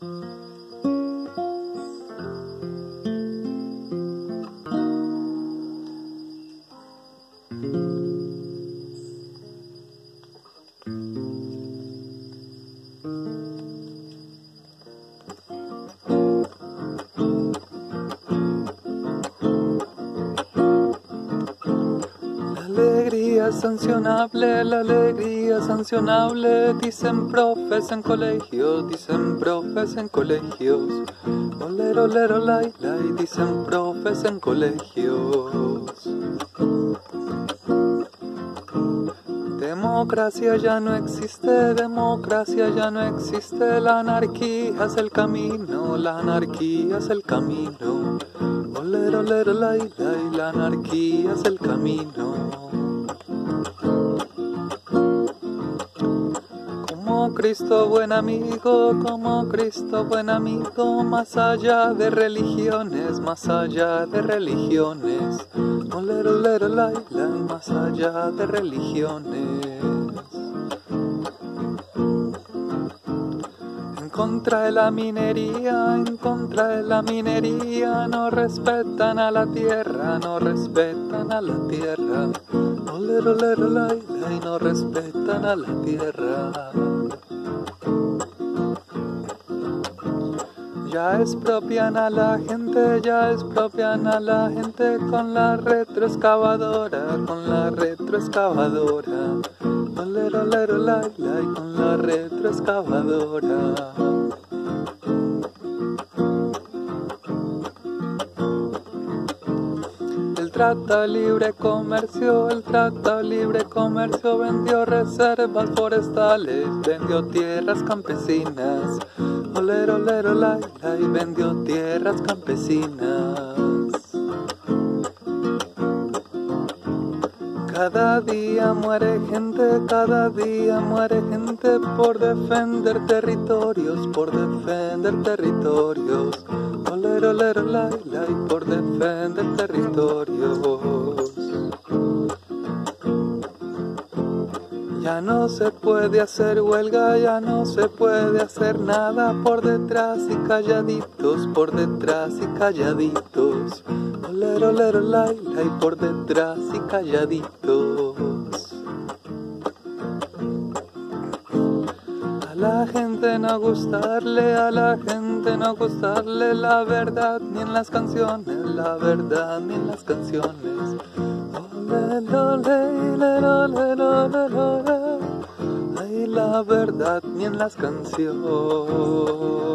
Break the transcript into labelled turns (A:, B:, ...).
A: La alegría. Sancionable, la alegría sancionable, dicen profes en colegios, dicen profes en colegios. Olero, olero, lai, lai, dicen profes en colegios. Democracia ya no existe, democracia ya no existe, la anarquía es el camino, la anarquía es el camino. Olero, olero, lai, lai, la anarquía es el camino. Cristo buen amigo, como Cristo buen amigo, más allá de religiones, más allá de religiones, lai, más allá de religiones. Contra de la minería, en contra de la minería, no respetan a la tierra, no respetan a la tierra. Lai, no respetan a la tierra. Ya expropian a la gente, ya expropian a la gente con la retroexcavadora, con la retroexcavadora. Olero, la, la, con la retroexcavadora. El Trata Libre Comercio, el Trata Libre Comercio vendió reservas forestales, vendió tierras campesinas Olero, olero, la, la, y vendió tierras campesinas. Cada día muere gente, cada día muere gente por defender territorios, por defender territorios. Olero, olero, la, la, y por defender territorios. Ya no se puede hacer huelga, ya no se puede hacer nada por detrás y calladitos, por detrás y calladitos. Olero, olero, la, y por detrás y calladitos. A la gente no gustarle, a la gente no gustarle la verdad ni en las canciones, la verdad ni en las canciones. Hay la verdad ni en las canciones.